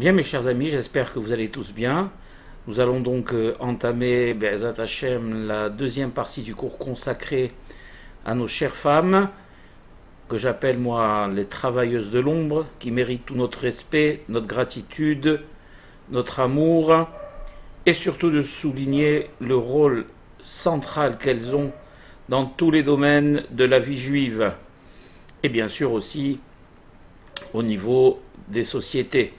Bien mes chers amis, j'espère que vous allez tous bien. Nous allons donc euh, entamer Be'ezat la deuxième partie du cours consacré à nos chères femmes, que j'appelle moi les travailleuses de l'ombre, qui méritent tout notre respect, notre gratitude, notre amour, et surtout de souligner le rôle central qu'elles ont dans tous les domaines de la vie juive, et bien sûr aussi au niveau des sociétés.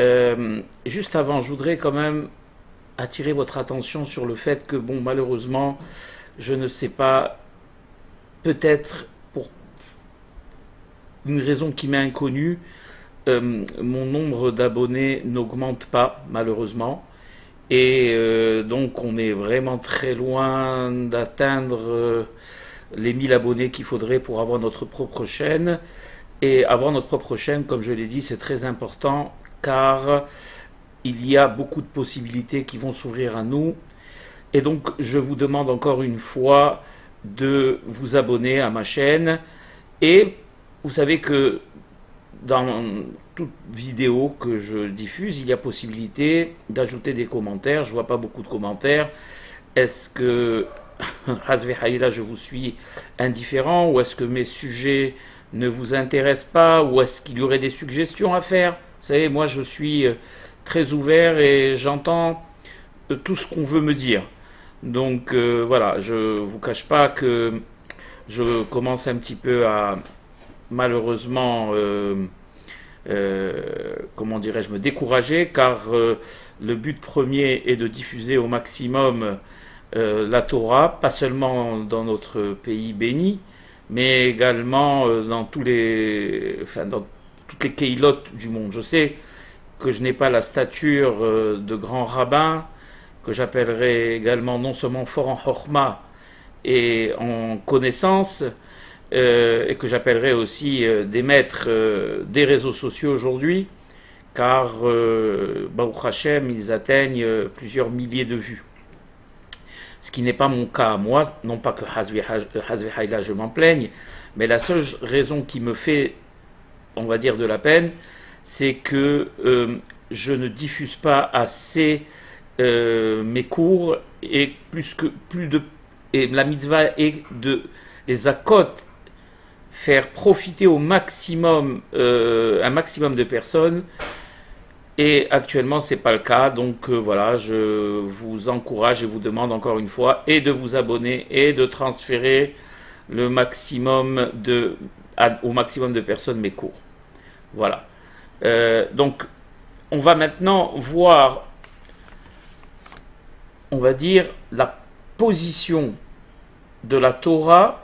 Euh, juste avant, je voudrais quand même attirer votre attention sur le fait que, bon, malheureusement, je ne sais pas, peut-être pour une raison qui m'est inconnue, euh, mon nombre d'abonnés n'augmente pas, malheureusement. Et euh, donc, on est vraiment très loin d'atteindre les 1000 abonnés qu'il faudrait pour avoir notre propre chaîne. Et avoir notre propre chaîne, comme je l'ai dit, c'est très important car il y a beaucoup de possibilités qui vont s'ouvrir à nous. Et donc, je vous demande encore une fois de vous abonner à ma chaîne. Et vous savez que dans toute vidéo que je diffuse, il y a possibilité d'ajouter des commentaires. Je vois pas beaucoup de commentaires. Est-ce que je vous suis indifférent ou est-ce que mes sujets ne vous intéressent pas ou est-ce qu'il y aurait des suggestions à faire? Savez, moi je suis euh, très ouvert et j'entends euh, tout ce qu'on veut me dire. Donc euh, voilà, je vous cache pas que je commence un petit peu à malheureusement, comment dirais-je, me décourager car le but premier est de diffuser au maximum la Torah, pas seulement dans notre pays béni, mais également dans tous les, toutes les keilotes du monde. Je sais que je n'ai pas la stature euh, de grand rabbin, que j'appellerai également non seulement fort en chorma et en connaissance, euh, et que j'appellerai aussi des maîtres des réseaux sociaux aujourd'hui, car Baruch Hashem, ils atteignent plusieurs milliers de vues ce qui n'est pas mon cas à moi, non pas que Hazvi Haïla je m'en plaigne, mais la seule raison qui me fait, on va dire, de la peine, c'est que euh, je ne diffuse pas assez euh, mes cours et plus que plus de et la mitzvah est de les accotes faire profiter au maximum euh, un maximum de personnes et actuellement, ce n'est pas le cas. Donc voilà, je vous encourage et vous demande encore une fois et de vous abonner et de transférer le maximum de, au maximum de personnes mes cours. Voilà. Euh, donc, on va maintenant voir, on va dire, la position de la Torah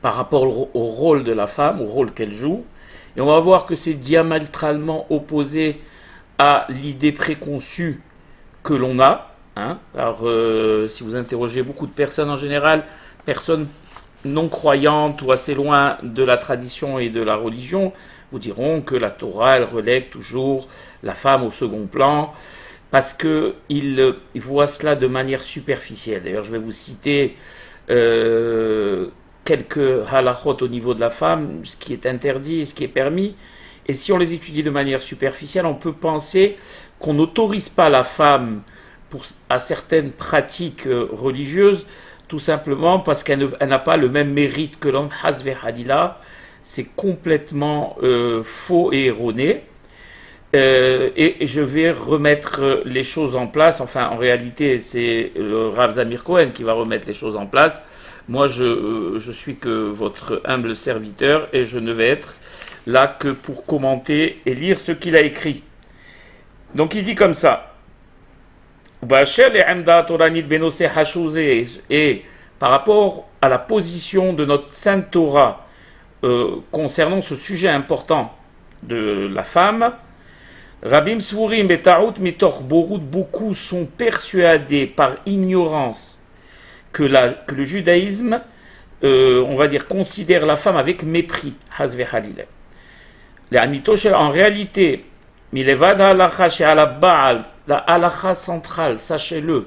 par rapport au rôle de la femme, au rôle qu'elle joue, et on va voir que c'est diamétralement opposé à l'idée préconçue que l'on a. Hein. Alors, euh, si vous interrogez beaucoup de personnes en général, personnes non croyantes ou assez loin de la tradition et de la religion, vous diront que la Torah, elle relègue toujours la femme au second plan, parce qu'ils voient cela de manière superficielle. D'ailleurs, je vais vous citer euh, quelques halachot au niveau de la femme, ce qui est interdit et ce qui est permis. Et si on les étudie de manière superficielle, on peut penser qu'on n'autorise pas la femme à certaines pratiques euh, religieuses, tout simplement parce qu'elle n'a pas le même mérite que l'homme. Halila, c'est complètement euh, faux et erroné. Euh, et je vais remettre les choses en place. Enfin, en réalité, c'est le Rav Zamir Cohen qui va remettre les choses en place. Moi, je, euh, je suis que votre humble serviteur et je ne vais être là que pour commenter et lire ce qu'il a écrit. Donc il dit comme ça. Et par rapport à la position de notre Sainte Torah euh, concernant ce sujet important de la femme, Rabim Svourim et Taout Mitor Borut, beaucoup sont persuadés par ignorance que, le judaïsme, euh, on va dire, considère la femme avec mépris. En réalité, la halakha centrale, sachez-le,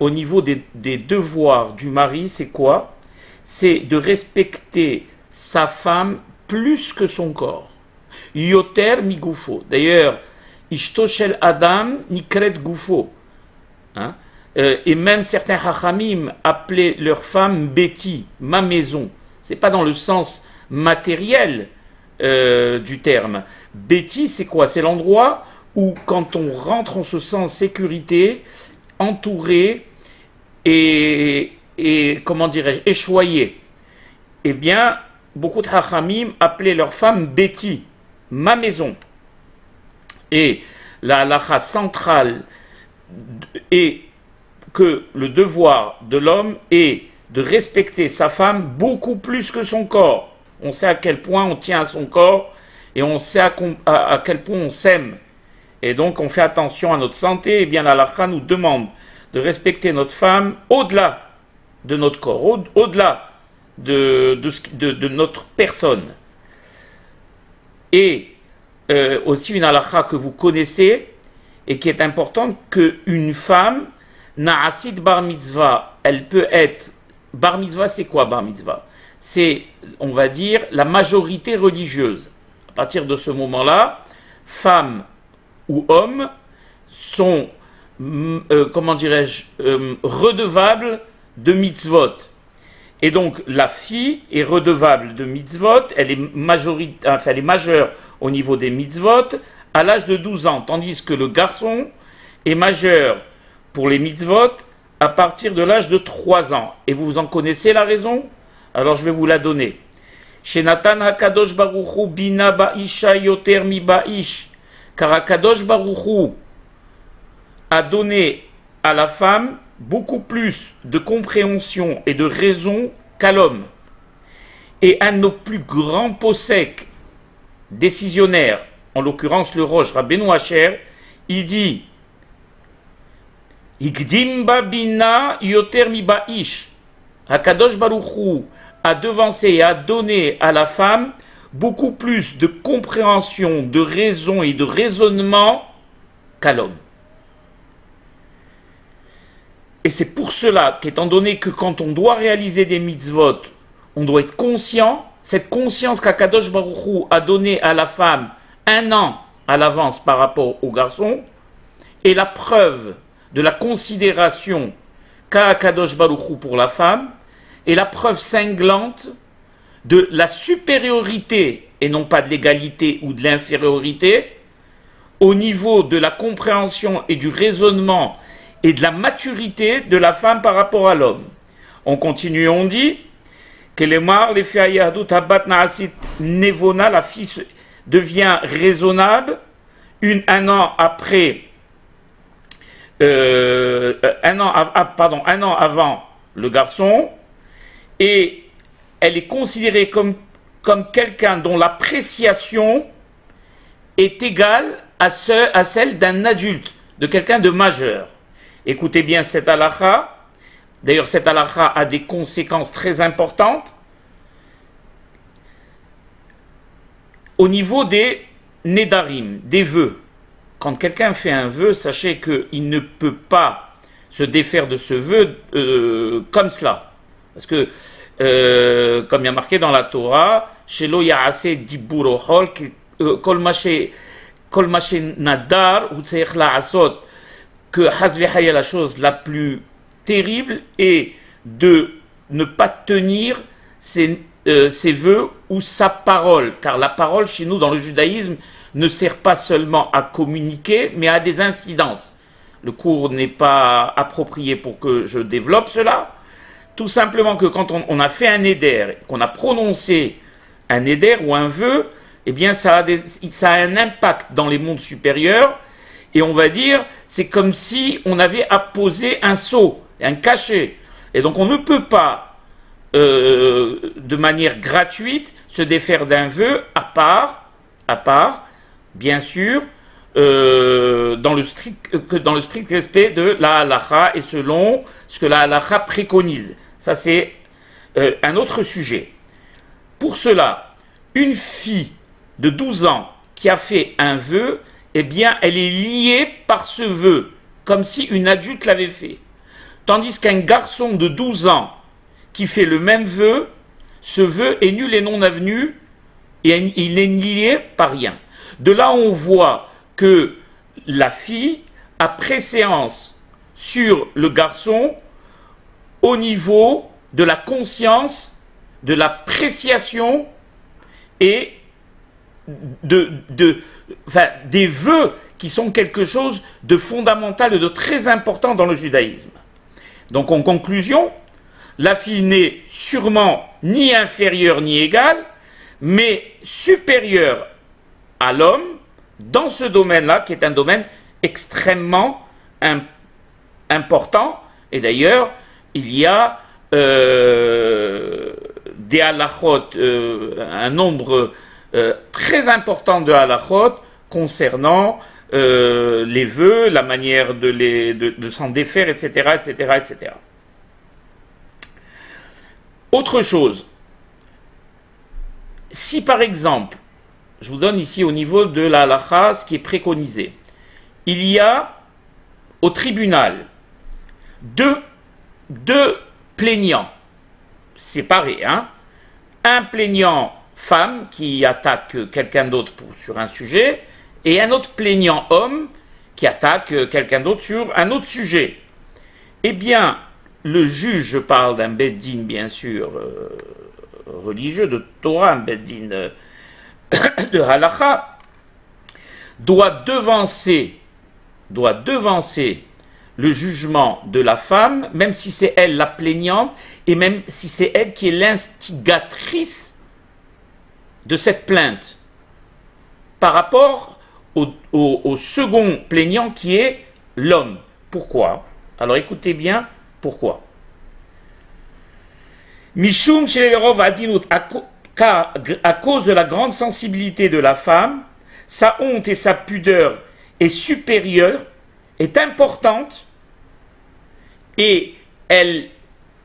au niveau des, devoirs du mari, c'est quoi? C'est de respecter sa femme plus que son corps. Yoter mi. D'ailleurs, Ishtoshel Adam nikret gufo. Hein? Euh, et même certains hachamim appelaient leur femme Betty, ma maison. C'est pas dans le sens matériel euh, du terme. Betty, c'est quoi? C'est l'endroit où, quand on rentre, on se sent en sécurité, entouré et, et comment dirais-je, échoyé. Eh bien, beaucoup de hachamim appelaient leur femme Betty, ma maison. Et la halacha centrale est que le devoir de l'homme est de respecter sa femme beaucoup plus que son corps. On sait à quel point on tient à son corps et on sait à, quel point on s'aime. Et donc on fait attention à notre santé. Et eh bien la nous demande de respecter notre femme au-delà de notre corps, au-delà de, notre personne. Et euh, aussi une halakha que vous connaissez et qui est importante, qu'une femme Na'asid bar mitzvah, elle peut être. Bar mitzvah, c'est quoi bar mitzvah? C'est, on va dire, la majorité religieuse. À partir de ce moment-là, femmes ou hommes sont, mm, euh, comment dirais-je, euh, redevables de mitzvot. Et donc, la fille est redevable de mitzvot, elle est, enfin, elle est majeure au niveau des mitzvot à l'âge de 12 ans, tandis que le garçon est majeur pour les mitzvot à partir de l'âge de 3 ans. Et vous en connaissez la raison? Alors je vais vous la donner. Shenatan Hakadosh Baruchu Bina Baisha Yoter Mi Baish. Car Hakadosh Baruchu a donné à la femme beaucoup plus de compréhension et de raison qu'à l'homme. Et un de nos plus grands possèques décisionnaires, en l'occurrence le Roche Rabbeinu Hacher, il dit Igdimba bina yoter. Hakadosh Baruchou a devancé et a donné à la femme beaucoup plus de compréhension, de raison et de raisonnement qu'à l'homme. Et c'est pour cela qu'étant donné que quand on doit réaliser des mitzvot, on doit être conscient, cette conscience qu'Akadosh Baruchou a donnée à la femme un an à l'avance par rapport au garçon, est la preuve de la considération qu'a Kadosh Baruchou pour la femme est la preuve cinglante de la supériorité et non pas de l'égalité ou de l'infériorité au niveau de la compréhension et du raisonnement et de la maturité de la femme par rapport à l'homme. On continue, on dit que les mar, les nevona, la fille devient raisonnable un an après euh, un, an, pardon, un an avant le garçon, et elle est considérée comme, quelqu'un dont l'appréciation est égale à celle d'un adulte, de quelqu'un de majeur. Écoutez bien cette halakha. D'ailleurs, cette halakha a des conséquences très importantes au niveau des nedarim, des vœux. Quand quelqu'un fait un vœu, sachez qu'il ne peut pas se défaire de ce vœu euh, comme cela. Parce que, euh, comme il y a marqué dans la Torah, Shelo euh, Nadar, asot, que Hazvehaya, la chose la plus terrible, est de ne pas tenir ses, ses vœux ou sa parole. Car la parole, chez nous, dans le judaïsme, ne sert pas seulement à communiquer, mais à des incidences. Le cours n'est pas approprié pour que je développe cela. Tout simplement que quand on, a fait un éder, qu'on a prononcé un éder ou un vœu, eh bien ça a un impact dans les mondes supérieurs. Et on va dire, c'est comme si on avait apposé un sceau, un cachet. Et donc on ne peut pas, euh, de manière gratuite, se défaire d'un vœu à part, à part, bien sûr, euh, dans, le strict, dans le strict respect de la halakha et selon ce que la halakha préconise. Ça, c'est euh, un autre sujet. Pour cela, une fille de 12 ans qui a fait un vœu, eh bien, elle est liée par ce vœu, comme si une adulte l'avait fait. Tandis qu'un garçon de 12 ans qui fait le même vœu, ce vœu est nul et non avenu Et il n'est lié par rien. De là, on voit que la fille a préséance sur le garçon au niveau de la conscience, de l'appréciation et de, des vœux qui sont quelque chose de fondamental et de très important dans le judaïsme. Donc en conclusion, la fille n'est sûrement ni inférieure ni égale, mais supérieure à l'homme dans ce domaine-là, qui est un domaine extrêmement important. Et d'ailleurs, il y a euh, des halachot, euh, un nombre euh, très important de halachot concernant les vœux, la manière de, les, de s'en défaire, etc., etc., etc. Autre chose, si par exemple, je vous donne ici au niveau de la halakha ce qui est préconisé, il y a au tribunal deux, deux plaignants séparés, hein, un plaignant femme qui attaque quelqu'un d'autre sur un sujet, et un autre plaignant homme qui attaque quelqu'un d'autre sur un autre sujet. Eh bien, le juge, je parle d'un beddin bien sûr euh, religieux de Torah, un beddin euh, de halacha, doit devancer, doit devancer le jugement de la femme, même si c'est elle la plaignante, et même si c'est elle qui est l'instigatrice de cette plainte, par rapport au, second plaignant qui est l'homme. Pourquoi? Alors écoutez bien, pourquoi Mishum à cause de la grande sensibilité de la femme, sa honte et sa pudeur est supérieure, est importante, et elle,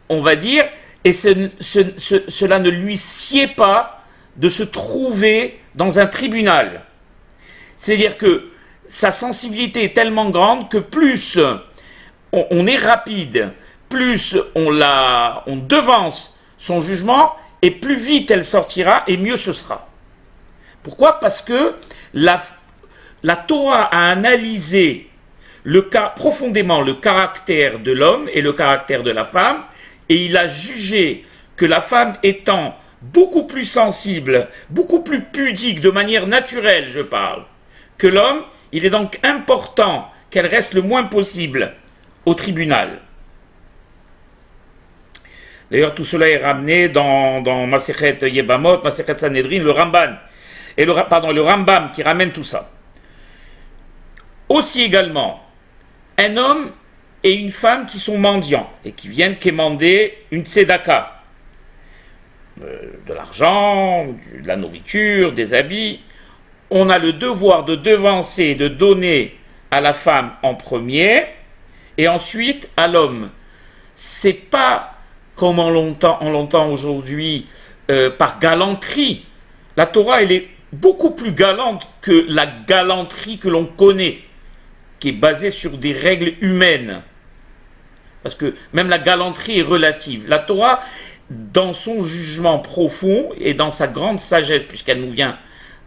on va dire, et cela ne lui sied pas de se trouver dans un tribunal. C'est-à-dire que sa sensibilité est tellement grande que plus on est rapide plus on la, on devance son jugement, et plus vite elle sortira, et mieux ce sera. Pourquoi? Parce que la, Torah a analysé profondément le caractère de l'homme et le caractère de la femme, et il a jugé que la femme étant beaucoup plus sensible, beaucoup plus pudique, de manière naturelle, je parle, que l'homme, il est donc important qu'elle reste le moins possible au tribunal. D'ailleurs, tout cela est ramené dans, dans Yebamot, Masechet Sanhedrin, le Ramban, et le, pardon, le Rambam qui ramène tout ça. Aussi également, un homme et une femme qui sont mendiants et qui viennent quémander une tzedaka, de l'argent, de la nourriture, des habits. On a le devoir de devancer, de donner à la femme en premier et ensuite à l'homme. C'est pas comme on l'entend aujourd'hui euh, par galanterie. La Torah, elle est beaucoup plus galante que la galanterie que l'on connaît, qui est basée sur des règles humaines. Parce que même la galanterie est relative. La Torah, dans son jugement profond et dans sa grande sagesse, puisqu'elle nous vient,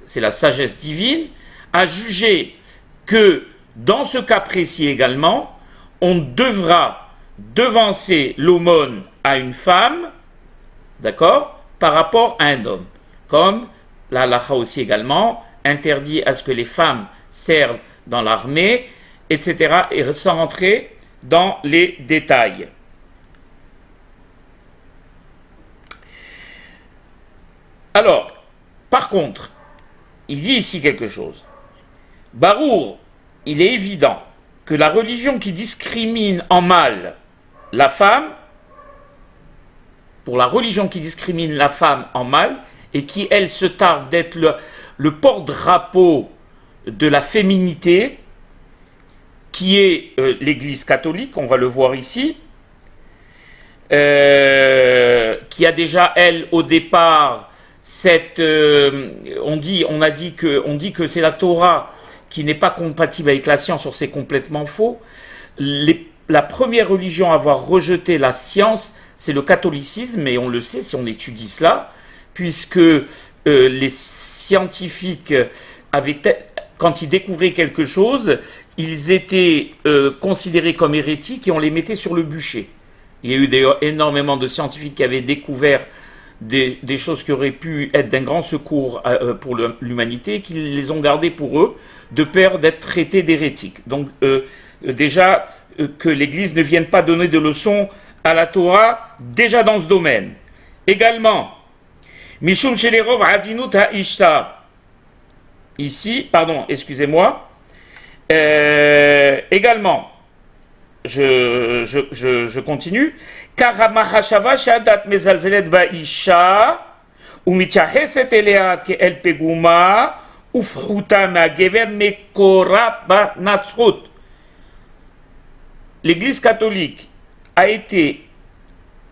c'est la sagesse divine, a jugé que dans ce cas précis également, on devra devancer l'aumône à une femme, d'accord, par rapport à un homme. Comme la lacha aussi également interdit à ce que les femmes servent dans l'armée, etc., et sans rentrer dans les détails. Alors, par contre, il dit ici quelque chose. Barour, il est évident que la religion qui discrimine en mal la femme pour la religion qui discrimine la femme en mal et qui, elle, se targue d'être le, porte-drapeau de la féminité, qui est euh, l'Église catholique, on va le voir ici, euh, qui a déjà, elle, au départ, euh, on, dit, on a dit que, on dit que c'est la Torah qui n'est pas compatible avec la science, or c'est complètement faux. la première religion à avoir rejeté la science, c'est le catholicisme, et on le sait si on étudie cela, puisque euh, les scientifiques avaient, quand ils découvraient quelque chose, ils étaient euh, considérés comme hérétiques et on les mettait sur le bûcher. Il y a eu d'ailleurs énormément de scientifiques qui avaient découvert des, choses qui auraient pu être d'un grand secours euh, pour l'humanité, qui les ont gardées pour eux, de peur d'être traités d'hérétiques. Donc déjà, que l'Église ne vienne pas donner de leçons à la Torah, déjà dans ce domaine. Également, Mishum Shelerov Adinut Ishtar. Ici, pardon, excusez-moi. Euh, également, je, je, je, je continue. L'Église catholique a été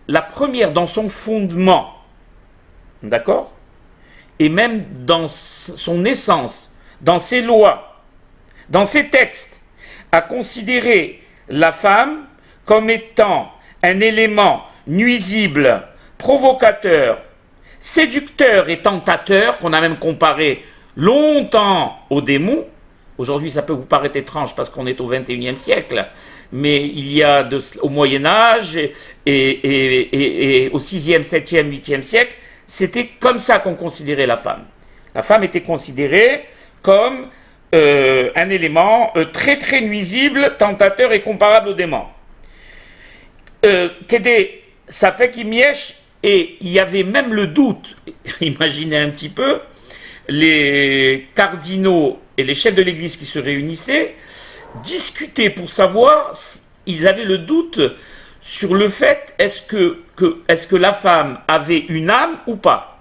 la première dans son fondement, d'accord? Et même dans son essence, dans ses lois, dans ses textes, à considérer la femme comme étant un élément nuisible, provocateur, séducteur et tentateur, qu'on a même comparé longtemps au démon. Aujourd'hui, ça peut vous paraître étrange parce qu'on est au XXIe siècle, mais il y a au Moyen Âge et, au 6e, 7e, 8e siècle, c'était comme ça qu'on considérait la femme. La femme était considérée comme euh, un élément euh, très très nuisible, tentateur et comparable au démon. Euh, ça fait qu'il et il y avait même le doute, imaginez un petit peu, les cardinaux et les chefs de l'Église qui se réunissaient discutaient pour savoir, ils avaient le doute sur le fait est-ce que, la femme avait une âme ou pas.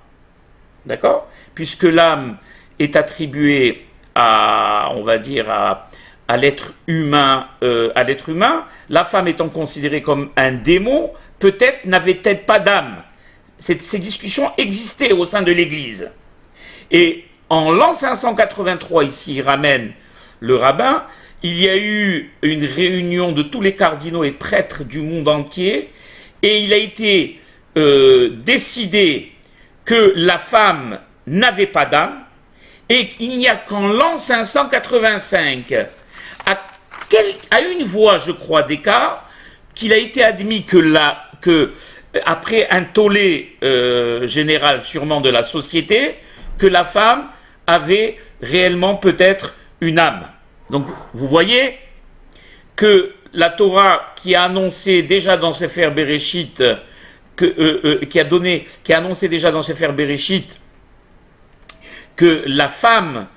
D'accord? Puisque l'âme est attribuée à, on va dire, à, à l'être humain, euh, à l'être humain, la femme étant considérée comme un démon, peut-être n'avait-elle pas d'âme. Ces, discussions existaient au sein de l'Église. Et en l'an 583, ici, il ramène le rabbin, il y a eu une réunion de tous les cardinaux et prêtres du monde entier, et il a été euh, décidé que la femme n'avait pas d'âme, et qu'il n'y a qu'en l'an 585, à, une voix, je crois, d'écart, qu'il a été admis que, la, que après un tollé euh, général sûrement de la société, que la femme avait réellement peut-être une âme. Donc vous voyez que la Torah qui a annoncé déjà dans Sefer Bereshit, que, euh, euh, qui a donné, qui a annoncé déjà dans Sefer Bereshit que la femme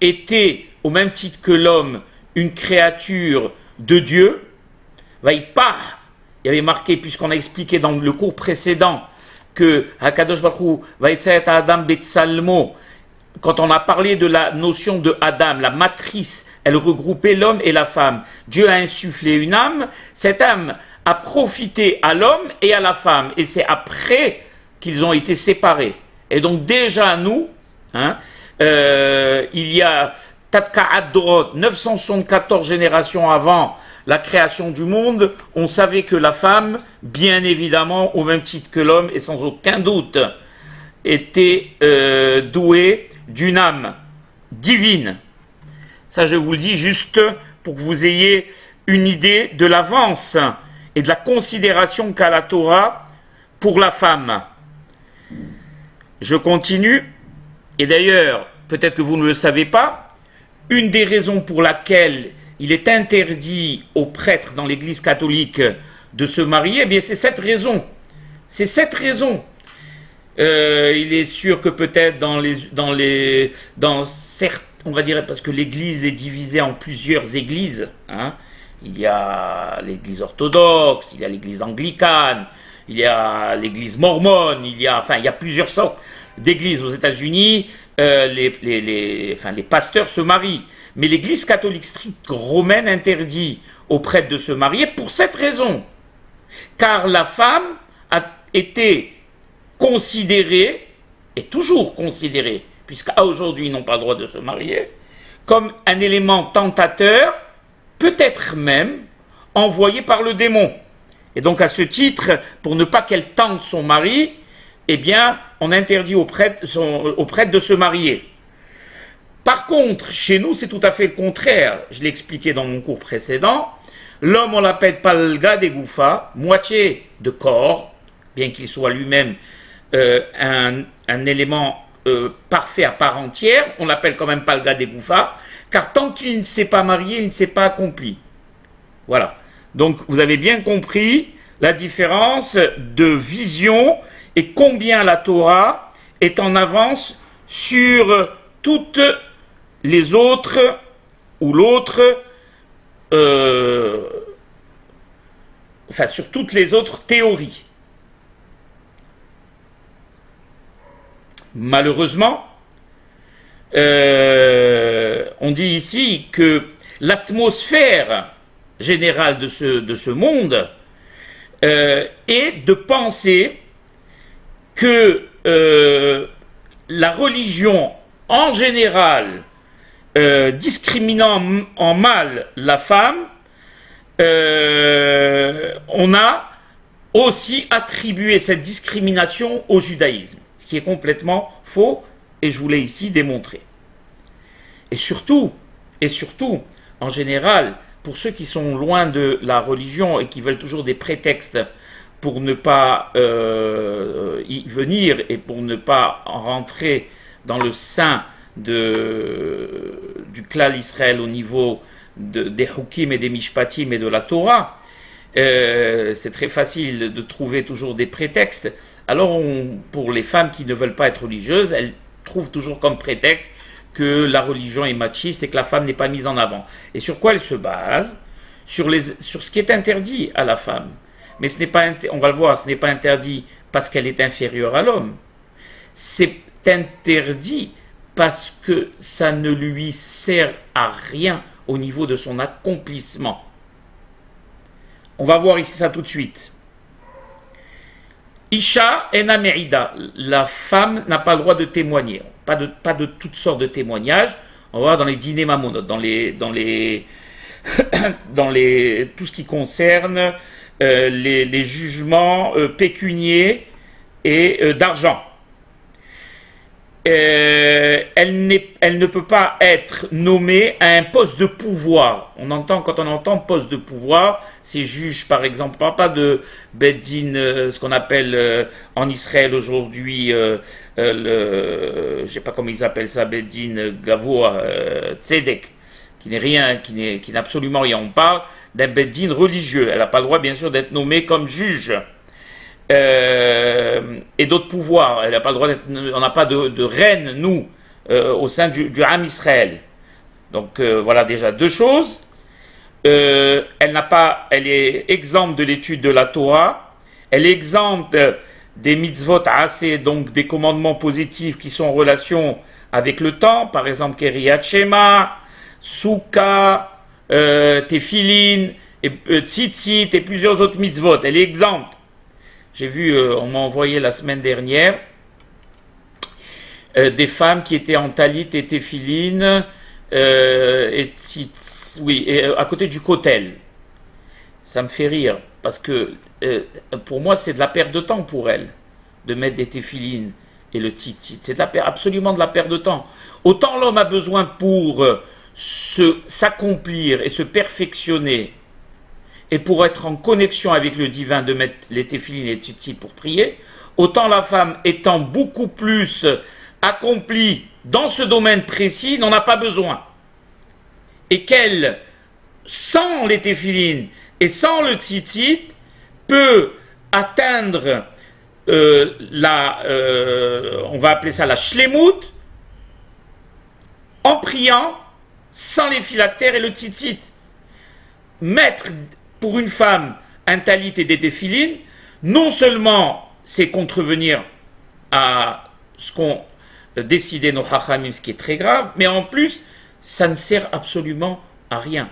était au même titre que l'homme une créature de Dieu. Il y avait marqué, puisqu'on a expliqué dans le cours précédent, que Hakadosh Adam Betsalmo, quand on a parlé de la notion de Adam, la matrice, elle regroupait l'homme et la femme. Dieu a insufflé une âme, cette âme a profité à l'homme et à la femme, et c'est après qu'ils ont été séparés. Et donc déjà nous, hein, euh, il y a Tatka'ad Dorot, 974 générations avant la création du monde, on savait que la femme, bien évidemment, au même titre que l'homme, et sans aucun doute, était euh, douée d'une âme divine. Ça, je vous le dis juste pour que vous ayez une idée de l'avance et de la considération qu'a la Torah pour la femme. Je continue. Et d'ailleurs, peut-être que vous ne le savez pas, une des raisons pour laquelle il est interdit aux prêtres dans l'Église catholique de se marier, eh bien c'est cette raison. C'est cette raison. Euh, il est sûr que peut-être dans les, dans les, dans certes, on va dire parce que l'Église est divisée en plusieurs églises. Hein. Il y a l'Église orthodoxe, il y a l'Église anglicane, il y a l'Église mormone, il y a, enfin, il y a plusieurs sortes d'églises aux États-Unis. Euh, les, les, les, enfin, les pasteurs se marient, mais l'Église catholique stricte romaine interdit aux prêtres de se marier pour cette raison, car la femme a été considérés, et toujours considérés, puisqu'à aujourd'hui ils n'ont pas le droit de se marier, comme un élément tentateur, peut-être même envoyé par le démon. Et donc à ce titre, pour ne pas qu'elle tente son mari, eh bien, on interdit aux prêtres, de se marier. Par contre, chez nous, c'est tout à fait le contraire. Je l'ai expliqué dans mon cours précédent. L'homme, on l'appelle palga de goufa, moitié de corps, bien qu'il soit lui-même euh, un, élément euh, parfait à part entière, on l'appelle quand même palga de goufa, car tant qu'il ne s'est pas marié, il ne s'est pas accompli. Voilà. Donc, vous avez bien compris la différence de vision et combien la Torah est en avance sur toutes les autres ou l'autre, euh, enfin sur toutes les autres théories. Malheureusement, euh, on dit ici que l'atmosphère générale de ce, de ce monde euh, est de penser que la religion en général euh, discriminant en mal la femme, euh, on a aussi attribué cette discrimination au judaïsme, ce qui est complètement faux et je voulais ici démontrer. Et surtout, et surtout, en général, pour ceux qui sont loin de la religion et qui veulent toujours des prétextes pour ne pas euh, y venir et pour ne pas rentrer dans le sein de, du clan Israël au niveau des Hukim et des Mishpatim et de la Torah, euh, c'est très facile de trouver toujours des prétextes. Alors, pour les femmes qui ne veulent pas être religieuses, elles trouvent toujours comme prétexte que la religion est machiste et que la femme n'est pas mise en avant. Et sur quoi elles se basent sur, les, sur ce qui est interdit à la femme. Mais ce n'est pas, on va le voir, ce n'est pas interdit parce qu'elle est inférieure à l'homme. C'est interdit parce que ça ne lui sert à rien au niveau de son accomplissement. On va voir ici ça tout de suite. Isha ena merida, la femme n'a pas le droit de témoigner, pas de, pas de toutes sortes de témoignages. On va voir dans les dîners mamonotes, dans les, dans les, dans les, tout ce qui concerne euh, les, jugements euh, pécuniers et euh, d'argent. Elle, ne peut pas être nommée à un poste de pouvoir. On entend, quand on entend poste de pouvoir, c'est juge, par exemple, pas, pas de Beddin, euh, ce qu'on appelle en Israël aujourd'hui, je sais pas comment ils appellent ça, Beddin Gavoa, Tzedek, qui n'est rien, qui n'est absolument rien. On parle d'un Beddin religieux. Elle n'a pas le droit, bien sûr, d'être nommée comme juge. Euh, et d'autres pouvoirs. Elle n'a pas le droit on n'a pas de, reine, nous, euh, au sein du, du Ham Israël. Donc euh, voilà déjà deux choses. elle n'a pas, elle est exempte de l'étude de la Torah. Elle est exempte des mitzvot assez, donc des commandements positifs qui sont en relation avec le temps, par exemple Keriyat Shema, Souka, Tefillin, et Tzitzit et plusieurs autres mitzvot. Elle est exempte. J'ai vu, euh, on m'a envoyé la semaine dernière euh, des femmes qui étaient en talit et euh, et, oui, et, à côté du cotel. Ça me fait rire parce que pour moi, c'est de la perte de temps pour elles de mettre des téphilines et le tzitzit. C'est absolument de la perte de temps. Autant l'homme a besoin pour s'accomplir et se perfectionner et pour être en connexion avec le divin de mettre les téphilines et les tzitzit pour prier, autant la femme étant beaucoup plus accomplie dans ce domaine précis n'en a pas besoin. Et qu'elle, sans les téphilines et sans le tzitzit, peut atteindre euh, la, euh, on va appeler ça la shlemut, en priant sans les phylactères et le tzitzit. Mettre pour une femme un talit et des défilines, non seulement c'est contrevenir à ce qu'ont décidé nos hachamim, ce qui est très grave, mais en plus, ça ne sert absolument à rien.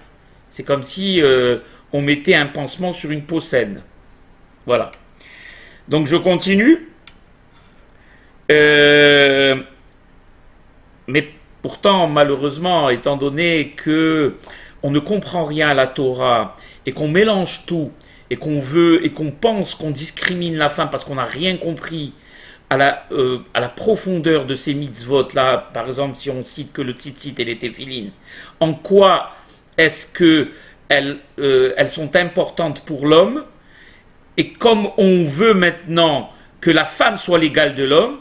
C'est comme si euh, on mettait un pansement sur une peau saine. Voilà. Donc je continue. Euh, mais pourtant, malheureusement, étant donné que on ne comprend rien à la Torah et qu'on mélange tout et qu'on veut et qu'on pense qu'on discrimine la femme parce qu'on n'a rien compris à la, euh, profondeur de ces mitzvot là, par exemple si on cite que le tzitzit et les téphilines, en quoi est-ce que elles, euh, elles sont importantes pour l'homme et comme on veut maintenant que la femme soit l'égale de l'homme,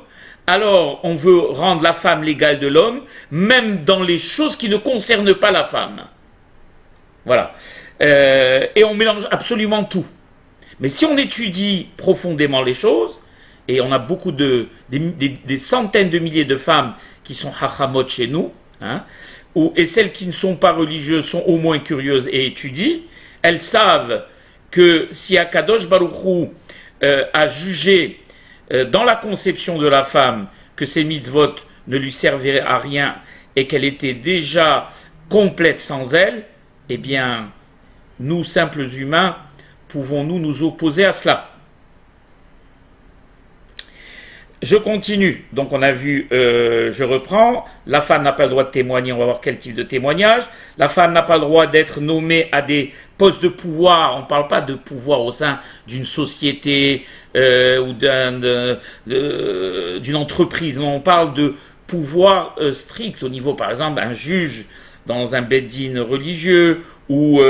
alors on veut rendre la femme l'égale de l'homme, même dans les choses qui ne concernent pas la femme. Voilà. Euh, et on mélange absolument tout. Mais si on étudie profondément les choses, et on a beaucoup de, des, centaines de milliers de femmes qui sont hachamot chez nous, hein, et celles qui ne sont pas religieuses sont au moins curieuses et étudient, elles savent que si Akadosh Baruchou euh, a jugé dans la conception de la femme que ces mitzvot ne lui serviraient à rien et qu'elle était déjà complète sans elle, eh bien, nous, simples humains, pouvons-nous nous opposer à cela Je continue. Donc on a vu, euh, je reprends, la femme n'a pas le droit de témoigner, on va voir quel type de témoignage. La femme n'a pas le droit d'être nommée à des postes de pouvoir. On ne parle pas de pouvoir au sein d'une société euh, ou d'une entreprise. On parle de pouvoir euh, strict au niveau, par exemple, d'un juge dans un beddin religieux ou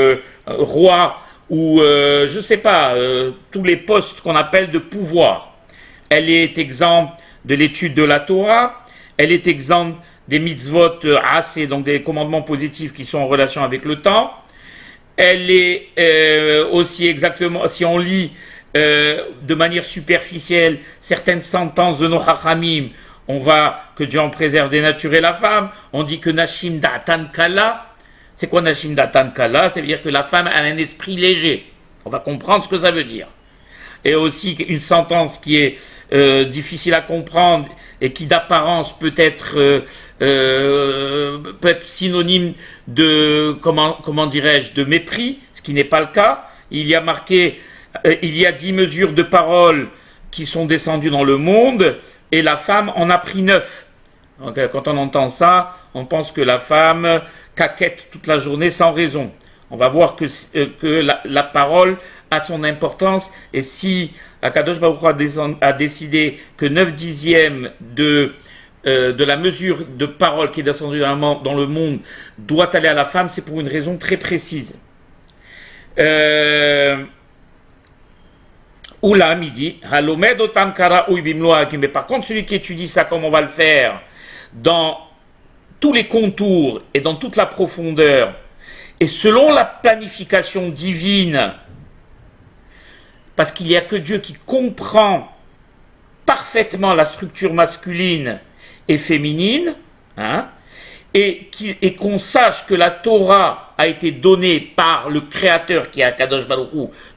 roi ou je ne sais pas, tous les postes qu'on appelle de pouvoir elle est exempte de l'étude de la Torah, elle est exempte des mitzvot euh, assez, donc des commandements positifs qui sont en relation avec le temps. Elle est euh, aussi exactement, si on lit euh, de manière superficielle certaines sentences de nos hachamim, on va que Dieu en préserve dénaturer la femme. On dit que Nashim Datan Kala, c'est quoi Nashim Datan Kala? Ça veut dire que la femme a un esprit léger. On va comprendre ce que ça veut dire. Et aussi une sentence qui est euh, difficile à comprendre et qui d'apparence peut être euh, euh, peut être synonyme de comment dirais-je de mépris, ce qui n'est pas le cas. Il y a marqué il y a dix mesures de parole qui sont descendues dans le monde et la femme en a pris neuf. Quand on entend ça, on pense que la femme caquette toute la journée sans raison. On va voir que, que la, parole a son importance et si Akadosh Baruch a décidé que 9 dixièmes de, euh, de la mesure de parole qui est descendue dans le monde doit aller à la femme, c'est pour une raison très précise. Euh, Oula, midi, mais par contre, celui qui étudie ça, comme on va le faire, dans tous les contours et dans toute la profondeur, et selon la planification divine, parce qu'il n'y a que Dieu qui comprend parfaitement la structure masculine et féminine, hein, et qu'on sache que la Torah a été donnée par le Créateur qui est Akadosh Baruch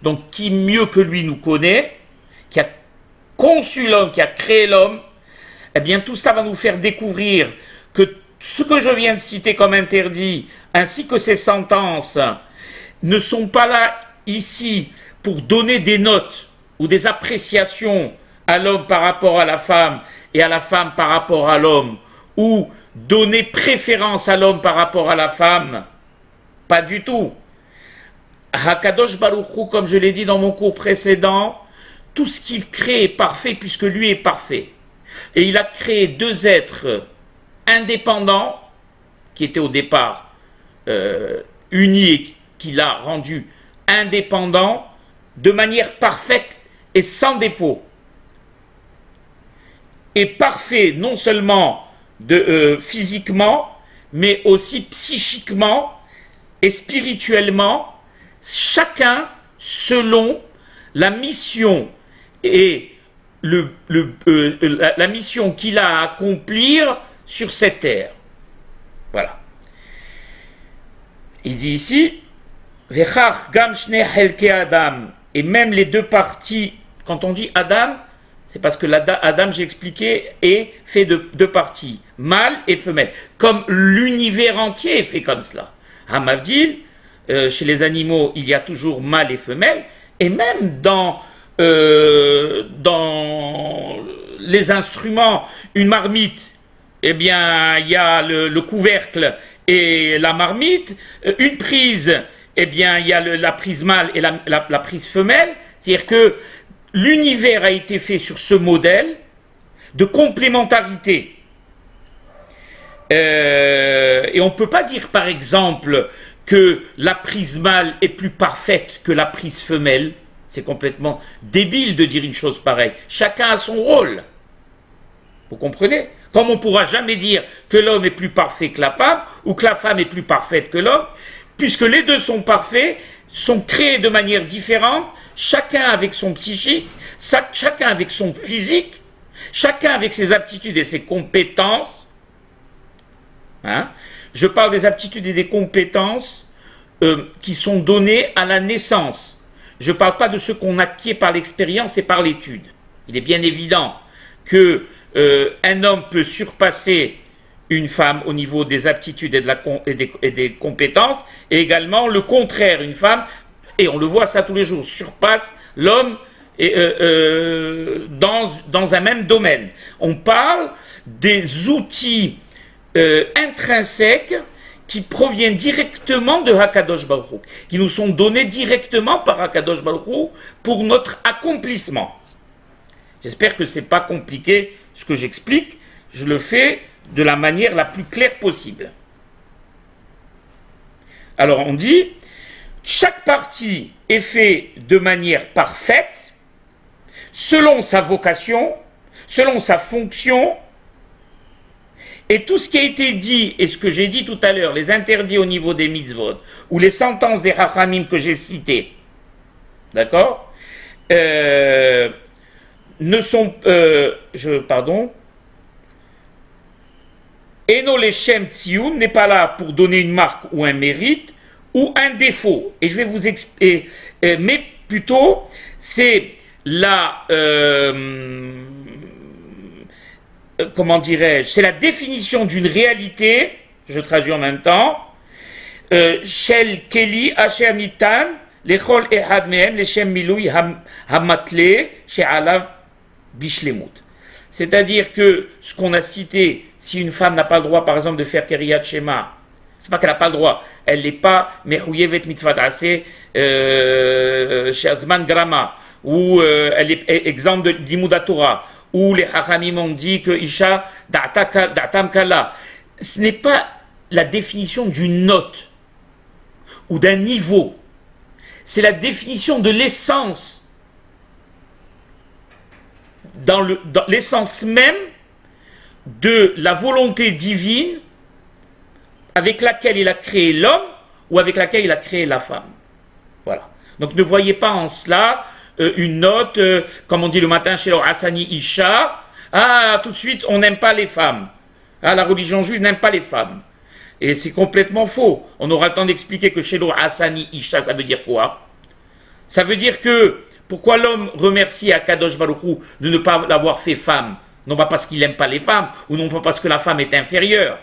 donc qui mieux que lui nous connaît, qui a conçu l'homme, qui a créé l'homme, eh bien tout ça va nous faire découvrir que ce que je viens de citer comme interdit, ainsi que ces sentences, ne sont pas là ici pour donner des notes ou des appréciations à l'homme par rapport à la femme et à la femme par rapport à l'homme, ou donner préférence à l'homme par rapport à la femme. Pas du tout. Hakadosh Baruchou, comme je l'ai dit dans mon cours précédent, tout ce qu'il crée est parfait puisque lui est parfait. Et il a créé deux êtres indépendants, qui étaient au départ euh, et qu'il a rendus indépendants, de manière parfaite et sans défaut. Et parfait non seulement euh, physiquement, mais aussi psychiquement et spirituellement, chacun selon la mission et euh, la, la, mission qu'il a à accomplir sur cette terre. Voilà. Il dit ici, Adam, et même les deux parties, quand on dit Adam, c'est parce que Adam, j'ai expliqué, est fait de deux parties, mâle et femelle. Comme l'univers entier est fait comme cela. Hamavdil, euh, chez les animaux, il y a toujours mâle et femelle, et même dans, euh, dans les instruments, une marmite, eh bien, il y a le couvercle et la marmite, euh, une prise, eh bien, il y a la prise mâle et la, prise femelle. C'est-à-dire que l'univers a été fait sur ce modèle, de complémentarité. Euh, et on ne peut pas dire, par exemple, que la prise mâle est plus parfaite que la prise femelle. C'est complètement débile de dire une chose pareille. Chacun a son rôle. Vous comprenez? Comme on ne pourra jamais dire que l'homme est plus parfait que la femme, ou que la femme est plus parfaite que l'homme, puisque les deux sont parfaits, sont créés de manière différente, chacun avec son psychique, chacun avec son physique, chacun avec ses aptitudes et ses compétences. Hein? Je parle des aptitudes et des compétences euh, qui sont données à la naissance. Je ne parle pas de ce qu'on acquiert par l'expérience et par l'étude. Il est bien évident que euh, un homme peut surpasser une femme au niveau des aptitudes et, des, compétences, et également le contraire, une femme, et on le voit ça tous les jours, surpasse l'homme euh, euh, dans, dans, un même domaine. On parle des outils intrinsèques qui proviennent directement de Hakadosh Baruch qui nous sont donnés directement par Hakadosh Baruch pour notre accomplissement. J'espère que ce n'est pas compliqué ce que j'explique, je le fais de la manière la plus claire possible. Alors on dit, chaque partie est fait de manière parfaite, selon sa vocation, selon sa fonction, et tout ce qui a été dit, et ce que j'ai dit tout à l'heure, les interdits au niveau des mitzvot, ou les sentences des hachamim que j'ai citées, d'accord euh, ne sont, euh, je, pardon, Eno Lechem Tsioun n'est pas là pour donner une marque ou un mérite ou un défaut. Et je vais vous expliquer, mais plutôt, c'est la, euh, comment dirais-je, c'est la définition d'une réalité, je traduis en même temps, euh, Shel Keli Asher Nitan, Lechol Ehad Mehem, Lechem Milui Hamatle, She'alav bishlemut. C'est-à-dire que ce qu'on a cité, si une femme n'a pas le droit, par exemple, de faire Keriyat Shema, c'est pas qu'elle n'a pas le droit, elle n'est pas Mehuyevet Mitzvah euh, Shazman Grama, ou euh, elle est exemple de Torah, où les Hachamim ont dit que Isha Da'atam Kala. Ce n'est pas la définition d'une note ou d'un niveau, c'est la définition de l'essence dans l'essence même de la volonté divine avec laquelle il a créé l'homme ou avec laquelle il a créé la femme. Voilà. Donc ne voyez pas en cela euh, une note, euh, comme on dit le matin chez Hassani Isha, ah, tout de suite, on n'aime pas les femmes. Ah, la religion juive n'aime pas les femmes. Et c'est complètement faux. On aura le temps d'expliquer que chez Hassani Isha, ça veut dire quoi? Ça veut dire que pourquoi l'homme remercie Akadosh Baruchou de ne pas l'avoir fait femme? Non pas parce qu'il n'aime pas les femmes, ou non pas parce que la femme est inférieure.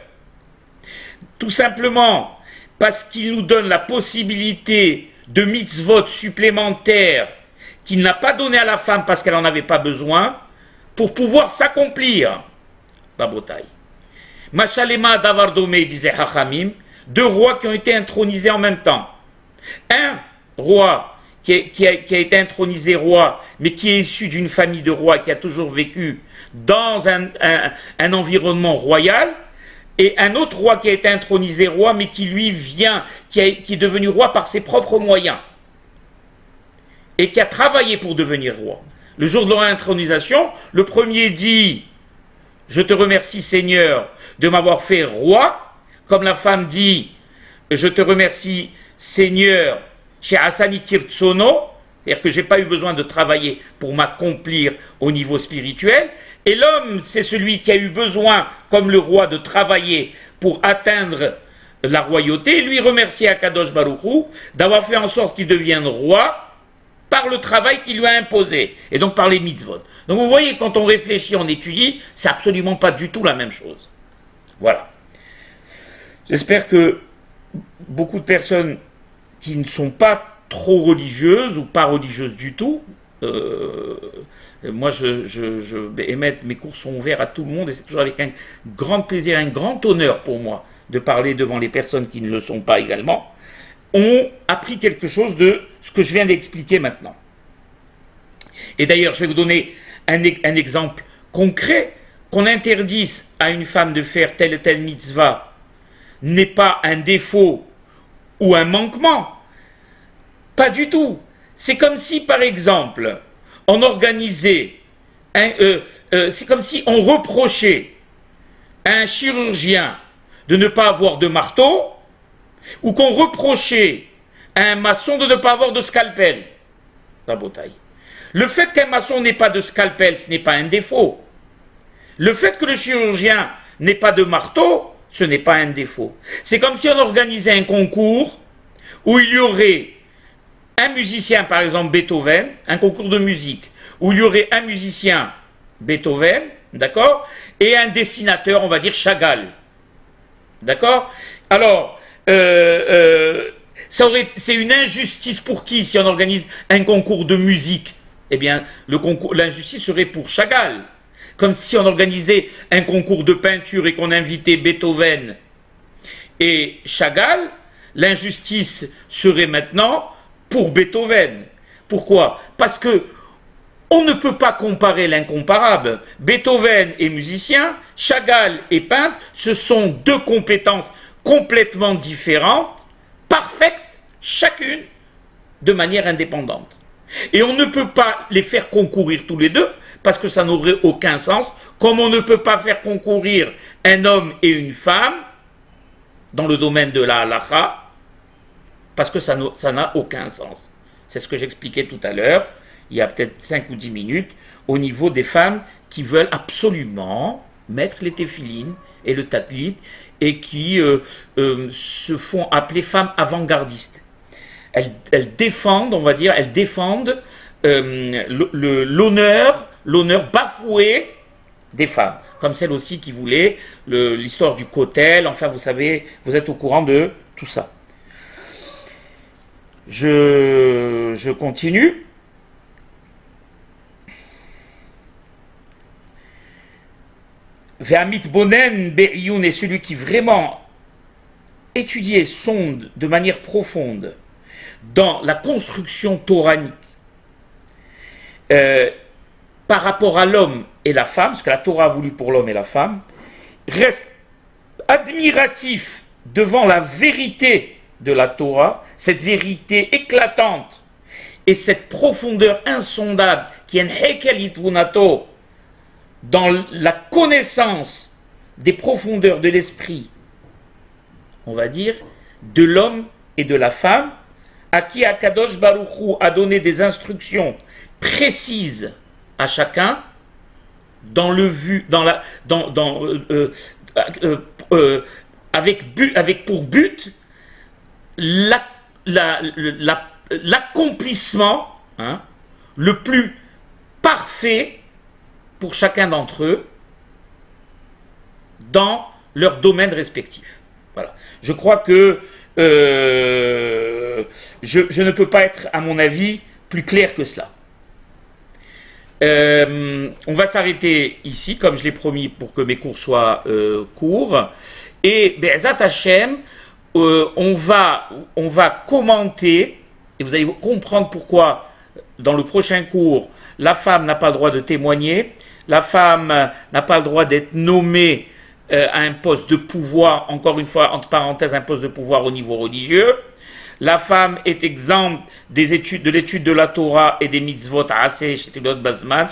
Tout simplement parce qu'il nous donne la possibilité de mitzvot supplémentaires qu'il n'a pas donné à la femme parce qu'elle n'en avait pas besoin, pour pouvoir s'accomplir. La bataille. Machalema Davardome, les Hachamim, deux rois qui ont été intronisés en même temps. Un roi qui, a, été intronisé roi, mais qui est issu d'une famille de rois, qui a toujours vécu dans un, environnement royal, et un autre roi qui a été intronisé roi, mais qui lui vient, qui, est devenu roi par ses propres moyens, et qui a travaillé pour devenir roi. Le jour de leur intronisation, le premier dit, je te remercie Seigneur de m'avoir fait roi, comme la femme dit, je te remercie Seigneur chez Asani Kirtsono, c'est-à-dire que je n'ai pas eu besoin de travailler pour m'accomplir au niveau spirituel, et l'homme, c'est celui qui a eu besoin, comme le roi, de travailler pour atteindre la royauté, lui remercier Akadosh Baruchou d'avoir fait en sorte qu'il devienne roi par le travail qu'il lui a imposé, et donc par les mitzvot. Donc vous voyez, quand on réfléchit, on étudie, c'est absolument pas du tout la même chose. Voilà. J'espère que beaucoup de personnes qui ne sont pas trop religieuses ou pas religieuses du tout. Euh, moi, je, je, mes cours sont ouverts à tout le monde et c'est toujours avec un grand plaisir, un grand honneur pour moi de parler devant les personnes qui ne le sont pas également, ont appris quelque chose de ce que je viens d'expliquer maintenant. Et d'ailleurs, je vais vous donner un, un exemple concret qu'on interdise à une femme de faire telle et telle mitzvah n'est pas un défaut ou un manquement. Pas du tout. C'est comme si, par exemple, on organisait, euh, euh, c'est comme si on reprochait un chirurgien de ne pas avoir de marteau, ou qu'on reprochait un maçon de ne pas avoir de scalpel. La bouteille. Le fait qu'un maçon n'ait pas de scalpel, ce n'est pas un défaut. Le fait que le chirurgien n'ait pas de marteau, ce n'est pas un défaut. C'est comme si on organisait un concours où il y aurait un musicien, par exemple Beethoven, un concours de musique, où il y aurait un musicien Beethoven, d'accord, et un dessinateur, on va dire Chagall. D'accord? Alors, euh, euh, c'est une injustice pour qui si on organise un concours de musique? Eh bien, l'injustice serait pour Chagall. Comme si on organisait un concours de peinture et qu'on invitait Beethoven et Chagall, l'injustice serait maintenant pour Beethoven. Pourquoi? Parce que on ne peut pas comparer l'incomparable. Beethoven est musicien, Chagall est peintre, ce sont deux compétences complètement différentes, parfaites, chacune, de manière indépendante. Et on ne peut pas les faire concourir tous les deux, parce que ça n'aurait aucun sens, comme on ne peut pas faire concourir un homme et une femme dans le domaine de la halakha, parce que ça n'a aucun sens. C'est ce que j'expliquais tout à l'heure il y a peut-être 5 ou 10 minutes, au niveau des femmes qui veulent absolument mettre les téphilines et le tatlit et qui euh, euh, se font appeler femmes avant-gardistes. Elles, défendent, on va dire, elles défendent euh, l'honneur, l'honneur bafoué des femmes, comme celle aussi qui voulait l'histoire du cotel, enfin vous savez, vous êtes au courant de tout ça. Je, continue. Ve'amit Bonen Be'iyun est celui qui vraiment étudie et sonde de manière profonde dans la construction toranique euh, par rapport à l'homme et la femme, ce que la Torah a voulu pour l'homme et la femme, reste admiratif devant la vérité de la Torah, cette vérité éclatante et cette profondeur insondable qui est dans la connaissance des profondeurs de l'esprit, on va dire, de l'homme et de la femme, à qui Akadosh Baruchou a donné des instructions précises à chacun, dans le vu, dans la, dans, dans, euh, euh, euh, avec, but, avec pour but l'accomplissement hein, le plus parfait pour chacun d'entre eux dans leur domaine respectif. Voilà. Je crois que je, ne peux pas être, à mon avis, plus clair que cela. Euh, on va s'arrêter ici, comme je l'ai promis, pour que mes cours soient euh, courts. Et Be'ezat Hashem, on, va, on va commenter, et vous allez comprendre pourquoi, dans le prochain cours, la femme n'a pas le droit de témoigner, la femme n'a pas le droit d'être nommée euh, à un poste de pouvoir, encore une fois, entre parenthèses, un poste de pouvoir au niveau religieux. La femme est exempte des études, de l'étude de la Torah et des mitzvot assez Bazman,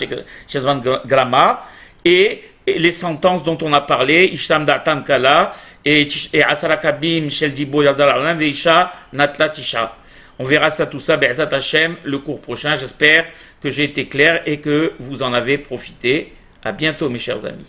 chez Grama, et, les sentences dont on a parlé, Ishtam Datan Kala, et Asarakabim, Shel Dibo Yadal Veisha, Natla Tisha. On verra ça, tout ça, Be'ezat Hashem, le cours prochain. J'espère que j'ai été clair et que vous en avez profité. À bientôt, mes chers amis.